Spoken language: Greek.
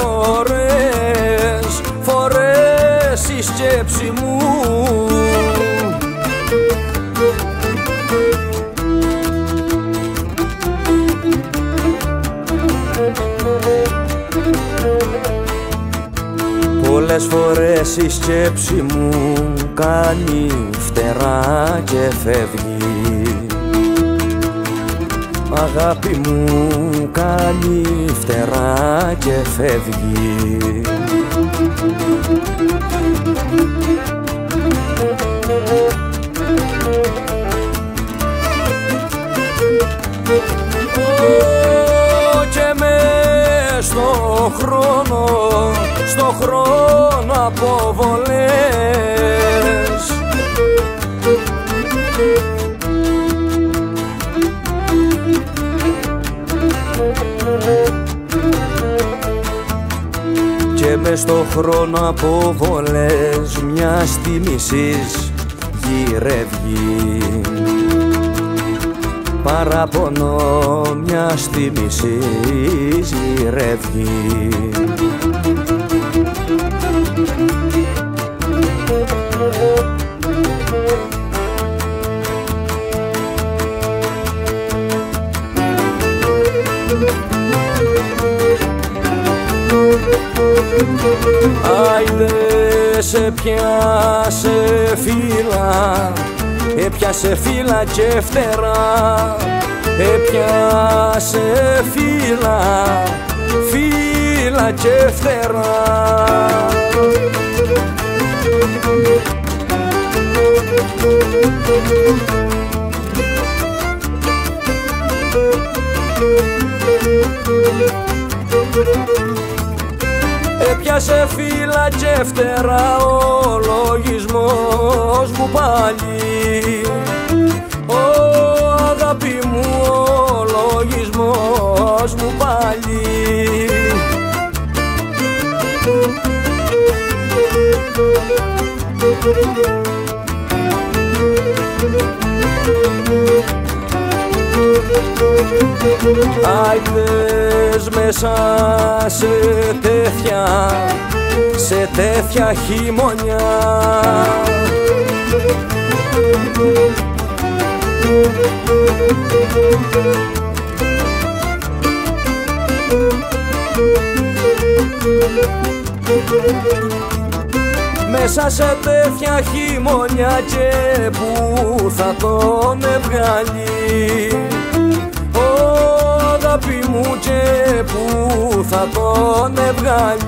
φορές φορές η σκέψη μου. Πολλές φορές η σκέψη μου κάνει φτερά και φεύγει. Αγάπη μου κάνει φτερά και φεύγει. Και με στο χρόνο, στο χρόνο αποβολές. και με στο χρόνο αποβολές μια στιγμής γυρεύγει παραπονό μια στιγμής γυρεύγει Άιντε σε πιάσε φύλλα Έπιασε φύλλα και φτερά. Έπιασε φύλλα Φύλλα και φτερά Έπιασε φύλλα και φτερά ο λογισμός μου πάλι. Ο αγάπη μου ο λογισμός μου πάλι Άιντες μέσα σε τέτοια, σε τέτοια χειμωνιά. Μέσα σε τέτοια χειμωνιά και που θα τον βγάλει ο αγάπη μου και που θα τον βγάλει